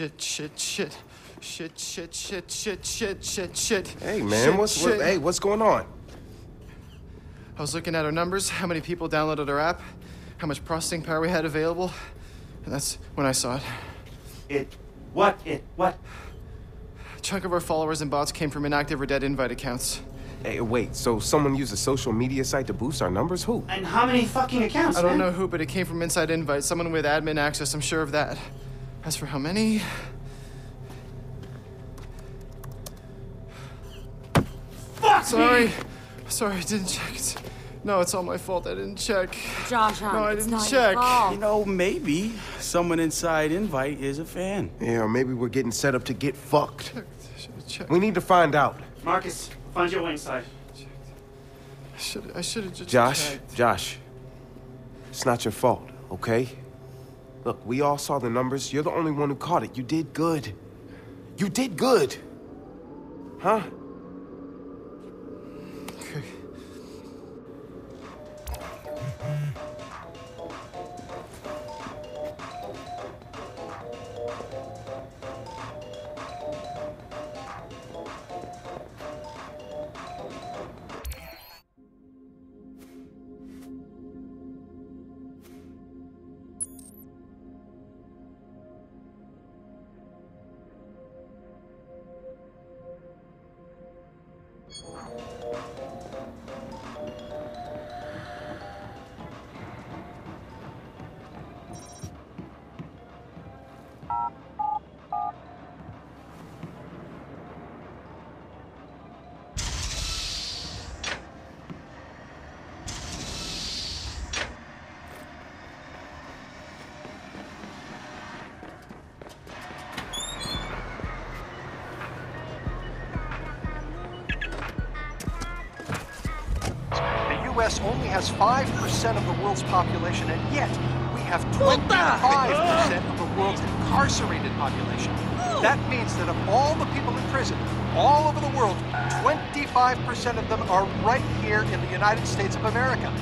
Shit, shit, shit. Shit, shit, shit, shit, shit, shit, shit. Hey, man, Shit, what's what, hey, what's going on? I was looking at our numbers, how many people downloaded our app, how much processing power we had available, and that's when I saw it. It. What? It. What? A chunk of our followers and bots came from inactive or dead invite accounts. Hey, wait, so someone used a social media site to boost our numbers? Who? And how many fucking accounts? I don't man? know who, but it came from Inside Invite, someone with admin access, I'm sure of that. As for how many, Fuck sorry. Me. Sorry, I didn't check. It's, no, it's all my fault. I didn't check. Josh, No, I um, didn't not check. You know, maybe someone inside Invite is a fan. Yeah, or maybe we're getting set up to get fucked. I should checked. We need to find out. Marcus, find your way inside. I should. I should have just. Josh, checked. Josh, it's not your fault, okay? Look, we all saw the numbers. You're the only one who caught it. You did good. You did good. Huh? Has 5% of the world's population, and yet we have 25% of the world's incarcerated population. That means that of all the people in prison, all over the world, 25% of them are right here in the United States of America.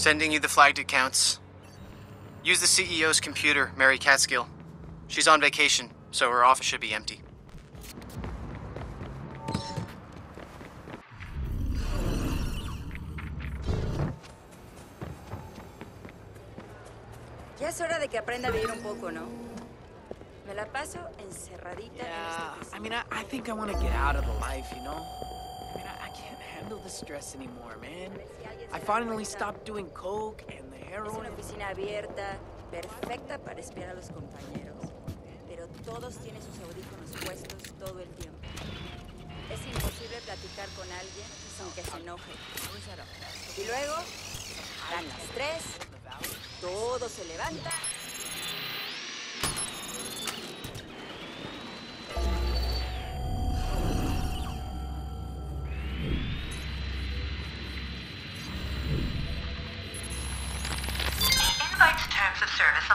Sending you the flagged accounts. Use the CEO's computer, Mary Catskill. She's on vacation, so her office should be empty. Ya es hora de que aprenda a vivir un poco, ¿no? Me la paso encerradita Yeah, en esta I mean, I, I think I want to get out of the life, you know? Handle the stress anymore, man. I finally stopped doing coke and the Es una heroin. oficina abierta, perfecta para espiar a los compañeros. Pero todos tienen sus audífonos puestos todo el tiempo. Es imposible platicar con alguien sin que se enoje. Y luego, dan las tres, todo se levanta.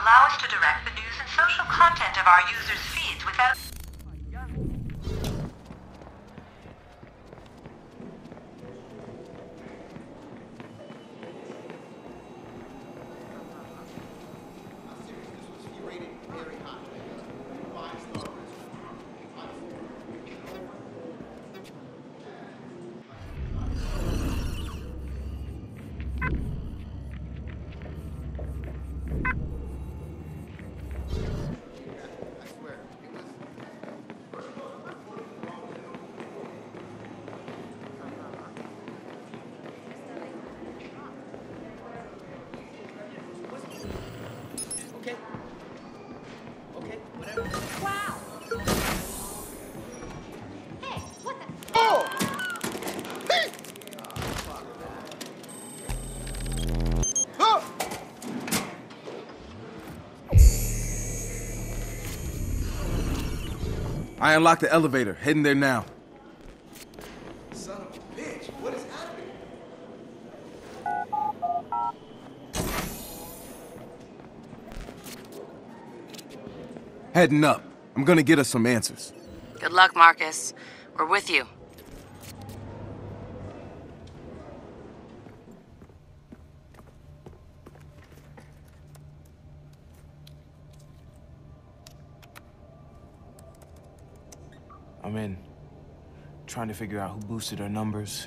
Allow us to direct the news and social content of our users' feeds without. I unlocked the elevator. Heading there now. Son of a bitch, what is happening? Heading up. I'm gonna get us some answers. Good luck, Marcus. We're with you. I'm in. Trying to figure out who boosted our numbers.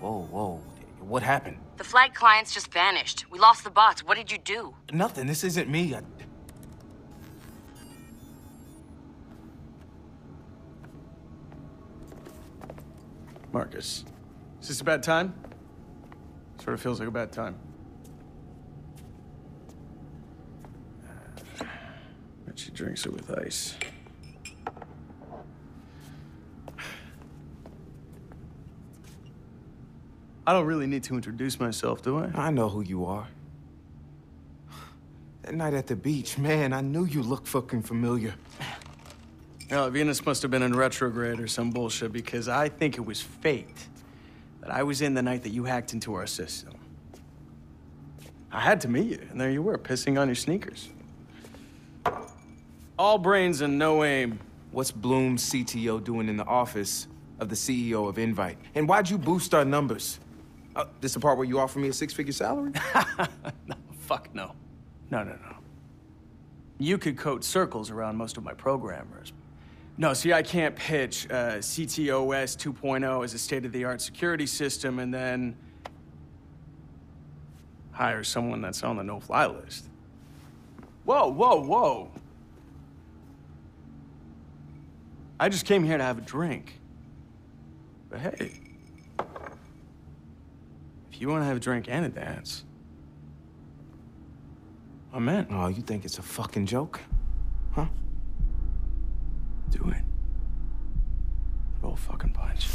Whoa, whoa. What happened? The flight clients just vanished. We lost the bots. What did you do? Nothing. This isn't me. I... Marcus, is this a bad time? Sort of feels like a bad time. Bet she drinks it with ice. I don't really need to introduce myself, do I? I know who you are. That night at the beach, man, I knew you looked fucking familiar. No, Venus must have been in retrograde or some bullshit because I think it was fate that I was in the night that you hacked into our system. I had to meet you, and there you were, pissing on your sneakers. All brains and no aim. What's Blume's CTO doing in the office of the CEO of Invite? And why'd you boost our numbers? Uh, this the part where you offer me a six-figure salary? no, fuck no. No, no, no. You could coat circles around most of my programmers. No, see, I can't pitch uh, CTOS 2.0 as a state-of-the-art security system and then hire someone that's on the no-fly list. Whoa, whoa, whoa. I just came here to have a drink. But hey, you want to have a drink and a dance, I'm in. Oh, you think it's a fucking joke? Huh? Do it. Roll fucking punch.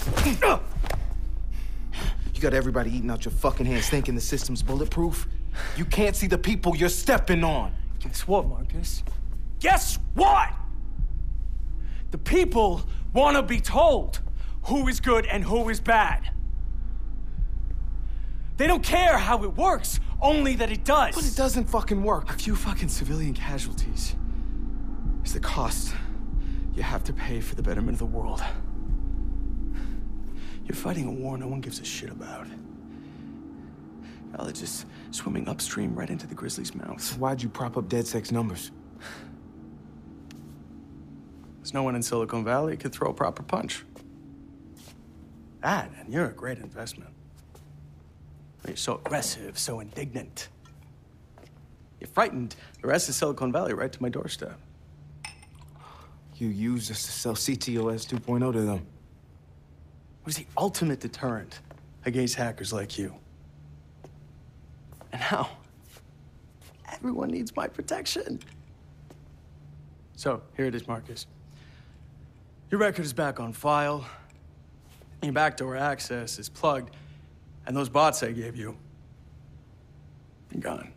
You got everybody eating out your fucking hands thinking the system's bulletproof? You can't see the people you're stepping on. Guess what, Marcus? Guess what? The people want to be told who is good and who is bad. They don't care how it works, only that it does. But it doesn't fucking work. A few fucking civilian casualties is the cost you have to pay for the betterment of the world. You're fighting a war no one gives a shit about. Now they're just swimming upstream right into the grizzly's mouth. Why'd you prop up DedSec numbers? There's no one in Silicon Valley who could throw a proper punch. That, and you're a great investment. You're so aggressive, so indignant. You're frightened the rest of Silicon Valley right to my doorstep. You used us to sell CTOS 2.0 to them. was the ultimate deterrent against hackers like you. And now, everyone needs my protection. So, here it is, Marcus. Your record is back on file. Your backdoor access is plugged. And those bots I gave you, gone.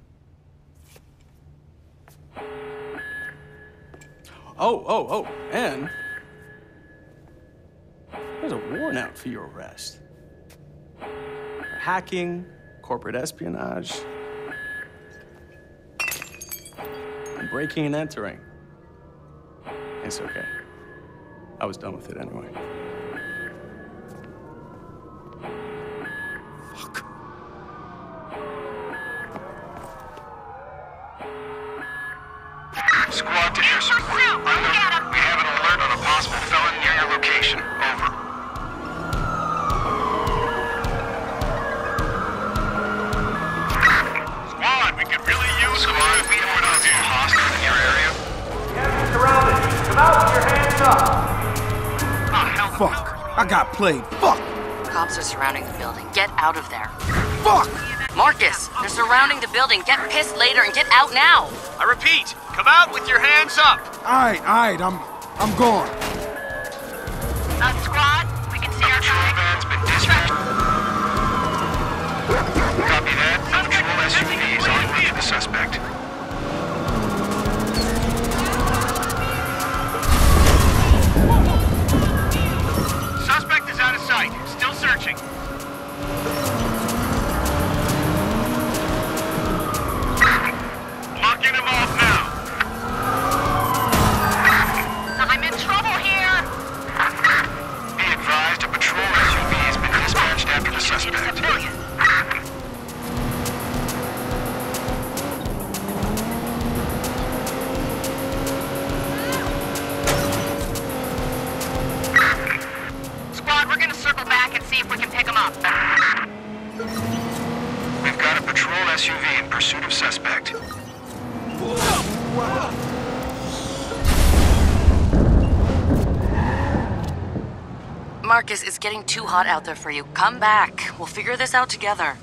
Oh, oh, oh, and there's a warrant out for your arrest. Hacking, corporate espionage, and breaking and entering. It's okay. I was done with it anyway. Oh, Fuck. I got played. Fuck. Cops are surrounding the building. Get out of there. Fuck. Marcus, they're surrounding the building. Get pissed later and get out now. I repeat, come out with your hands up. All right, all right. I'm, I'm gone. Getting too hot out there for you. Come back. We'll figure this out together.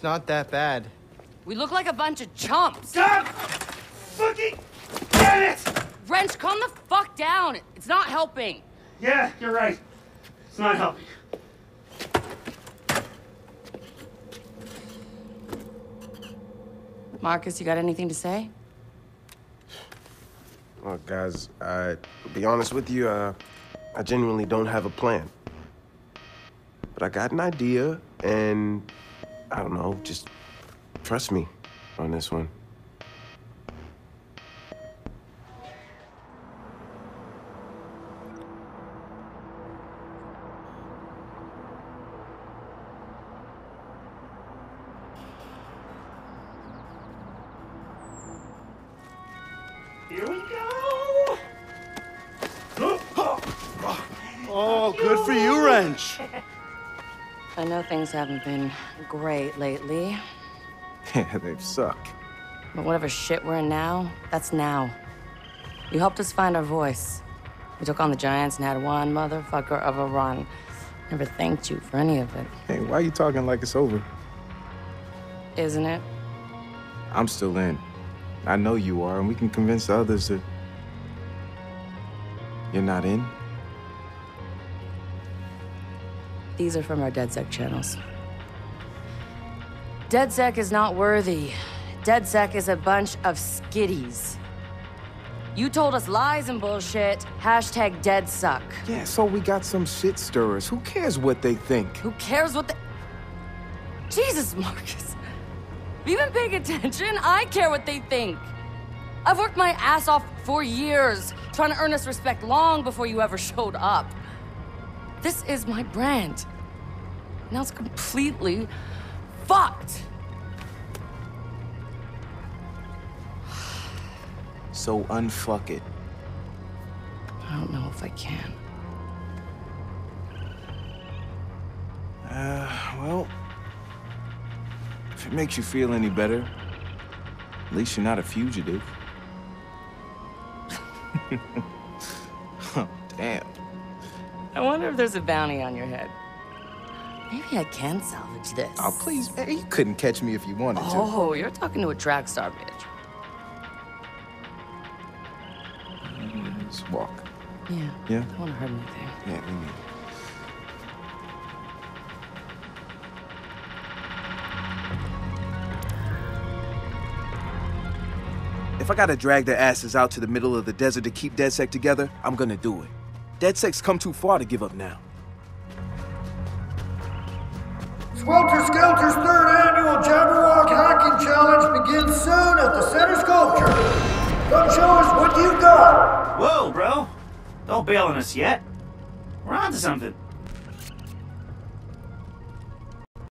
It's not that bad. We look like a bunch of chumps. God! Fucking! Damn it! Wrench, calm the fuck down. It's not helping. Yeah, you're right. It's not helping. Marcus, you got anything to say? Look, guys, I, to be honest with you, uh, I genuinely don't have a plan. But I got an idea, and I don't know, just trust me on this one. Here we go! Oh, good for you, Wrench. I know things haven't been great lately, Yeah, they've sucked. but whatever shit we're in now, that's now. You helped us find our voice. We took on the Giants and had one motherfucker of a run. Never thanked you for any of it, Hey, why are you talking like it's over? isn't it? I'm still in. I know you are, and we can convince others that you're not in. These are from our DedSec channels. DedSec is not worthy. DedSec is a bunch of skiddies. You told us lies and bullshit. Hashtag DeadSuck. Yeah, so we got some shit stirrers. Who cares what they think? Who cares what the. Jesus, Marcus. Have you been paying attention? I care what they think. I've worked my ass off for years trying to earn us respect long before you ever showed up. This is my brand. Now it's completely fucked. So unfuck it. I don't know if I can. Uh, well, if it makes you feel any better, at least you're not a fugitive. oh, damn. I wonder if there's a bounty on your head. Maybe I can salvage this. Oh, please, man, you couldn't catch me if you wanted to. Oh, you're talking to a drag star bitch. Just walk. Yeah. Yeah? I don't want to hurt anything. Yeah, me neither. If I gotta drag their asses out to the middle of the desert to keep DedSec together, I'm gonna do it. DedSec's come too far to give up now. Swelter Skelter's third annual Jabberwock Hacking Challenge begins soon at the Center Sculpture. Come show us what you've got. Whoa, bro. Don't bail on us yet. We're on to something.